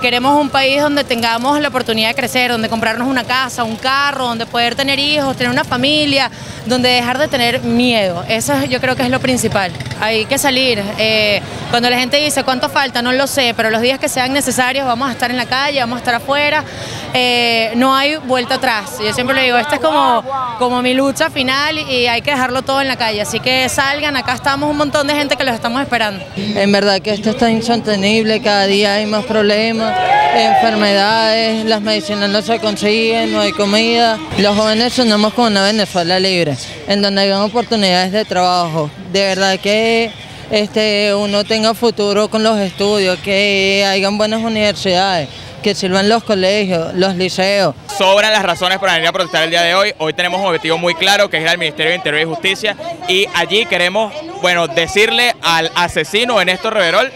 Queremos un país donde tengamos la oportunidad de crecer, donde comprarnos una casa, un carro, donde poder tener hijos, tener una familia, donde dejar de tener miedo. Eso yo creo que es lo principal. Hay que salir. Eh, cuando la gente dice cuánto falta, no lo sé, pero los días que sean necesarios vamos a estar en la calle, vamos a estar afuera. Eh, no hay vuelta atrás. Yo siempre le digo, esta es como, como mi lucha final y hay que dejarlo todo en la calle. Así que salgan, acá estamos un montón de gente que los estamos esperando. En verdad que esto está insostenible, cada día hay más problemas enfermedades, las medicinas no se consiguen, no hay comida. Los jóvenes sonamos como una Venezuela libre, en donde hay oportunidades de trabajo. De verdad que este, uno tenga futuro con los estudios, que hayan buenas universidades, que sirvan los colegios, los liceos. Sobran las razones para venir a protestar el día de hoy. Hoy tenemos un objetivo muy claro, que es ir al Ministerio de Interior y Justicia, y allí queremos, bueno, decirle al asesino Ernesto Reverol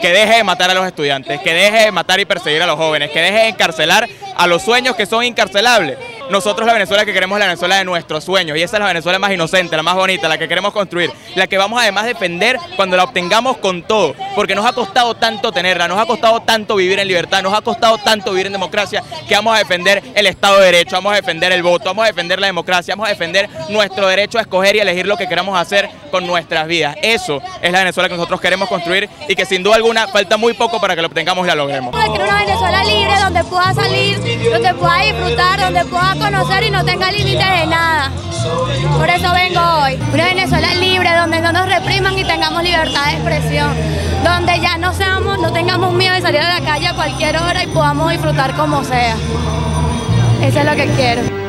que deje de matar a los estudiantes, que deje de matar y perseguir a los jóvenes, que deje de encarcelar a los sueños que son incarcelables. Nosotros la Venezuela que queremos es la Venezuela de nuestros sueños y esa es la Venezuela más inocente, la más bonita, la que queremos construir, la que vamos además a defender cuando la obtengamos con todo, porque nos ha costado tanto tenerla, nos ha costado tanto vivir en libertad, nos ha costado tanto vivir en democracia, que vamos a defender el Estado de Derecho, vamos a defender el voto, vamos a defender la democracia, vamos a defender nuestro derecho a escoger y elegir lo que queramos hacer con nuestras vidas. Eso es la Venezuela que nosotros queremos construir y que sin duda alguna falta muy poco para que lo obtengamos y la logremos. Quiero una Venezuela libre donde pueda salir, donde pueda disfrutar, donde pueda conocer y no tenga límites de nada. Por eso vengo hoy. Una Venezuela libre, donde no nos repriman y tengamos libertad de expresión. Donde ya no seamos, no tengamos miedo de salir a la calle a cualquier hora y podamos disfrutar como sea. Eso es lo que quiero.